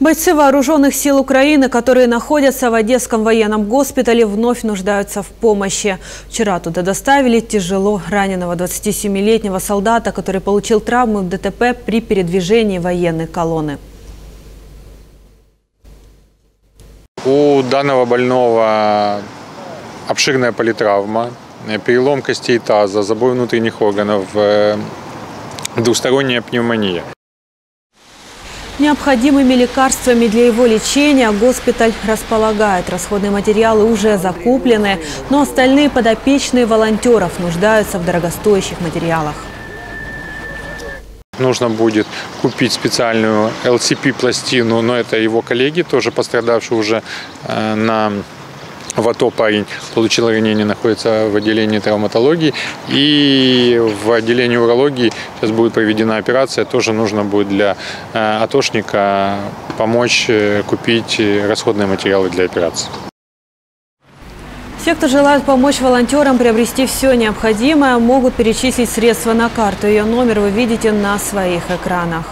Бойцы вооруженных сил Украины, которые находятся в Одесском военном госпитале, вновь нуждаются в помощи. Вчера туда доставили тяжело раненого 27-летнего солдата, который получил травмы в ДТП при передвижении военной колонны. У данного больного обширная политравма, перелом костей таза, забой внутренних органов, э, двусторонняя пневмония. Необходимыми лекарствами для его лечения госпиталь располагает. Расходные материалы уже закуплены, но остальные подопечные волонтеров нуждаются в дорогостоящих материалах. Нужно будет купить специальную LCP-пластину, но это его коллеги, тоже пострадавшие уже э, на в АТО парень получил ранение, находится в отделении травматологии. И в отделении урологии сейчас будет проведена операция. Тоже нужно будет для э, АТОшника помочь э, купить расходные материалы для операции. Все, кто желает помочь волонтерам приобрести все необходимое, могут перечислить средства на карту. Ее номер вы видите на своих экранах.